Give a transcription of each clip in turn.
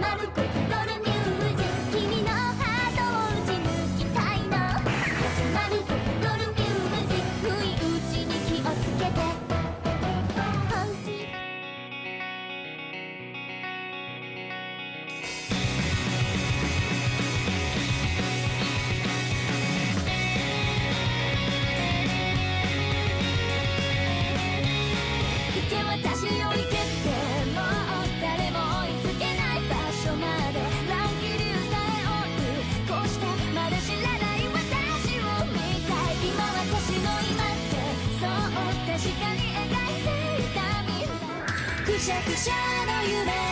Not a good. くしゃくしゃの夢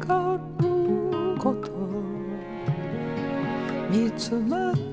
見つ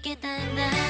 つけたんだ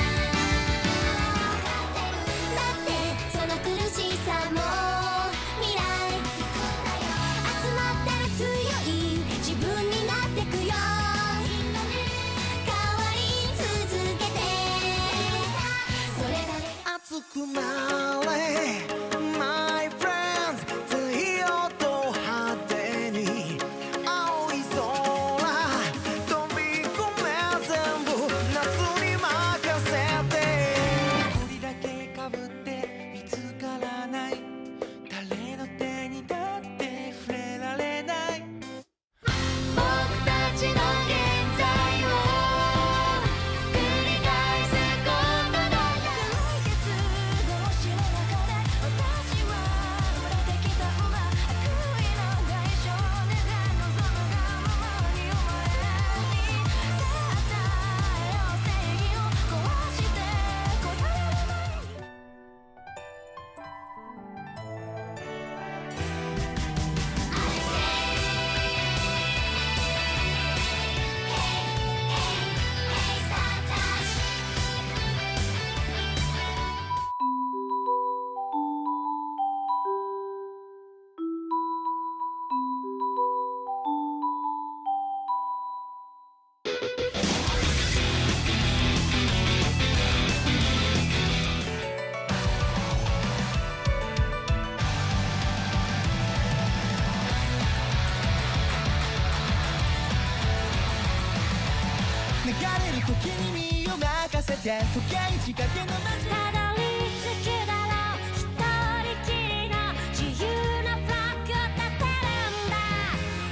時に身を任せて時計仕掛けの街たどり着くだろう一人きりの自由なバッグを立てるんだ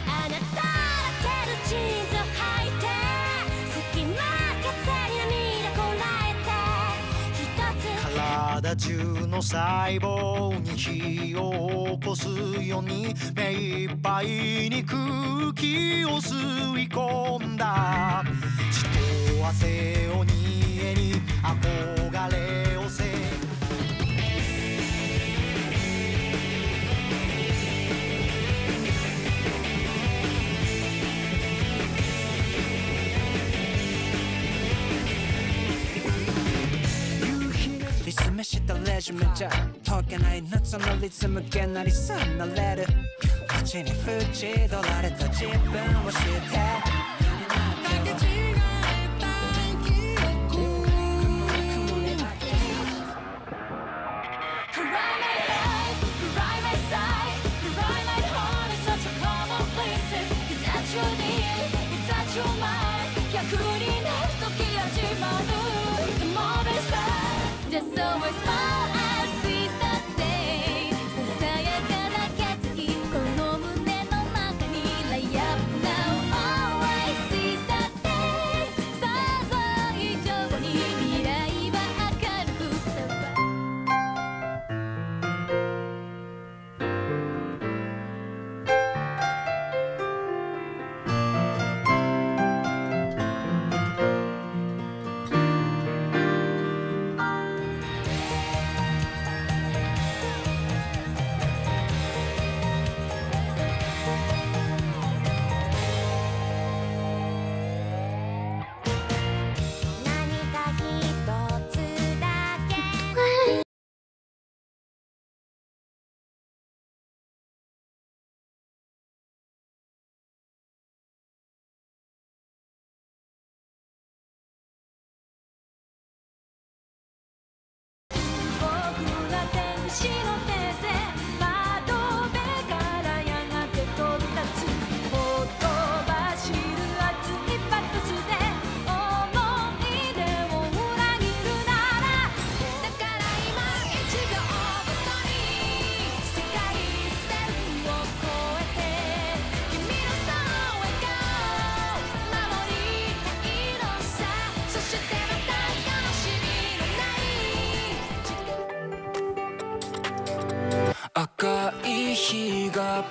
あなただけのジーンズを履いて隙間風に涙こらえて一つ体中の細胞に火を起こすように目いっぱいに空気を吸い込んだ。わせをにえに憧れをせ。リスメしたレジュメじゃ解けない夏のリズムけなりさなれる。街に縁取られた自分を知って。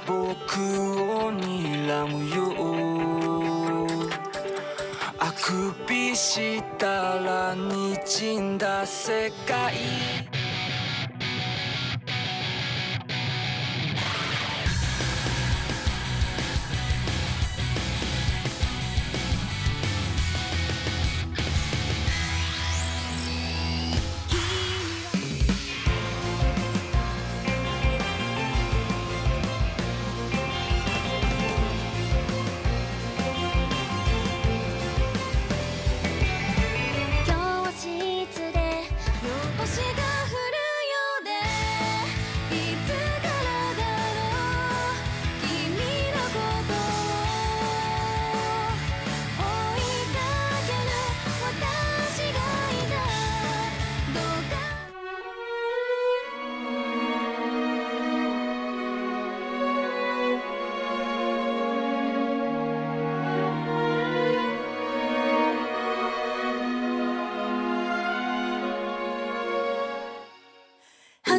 僕を睨むよあくびしたらにじんだ世界。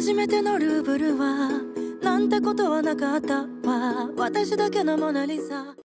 初めてのルーブルはなんてことはなかったわ。私だけのモナリザ。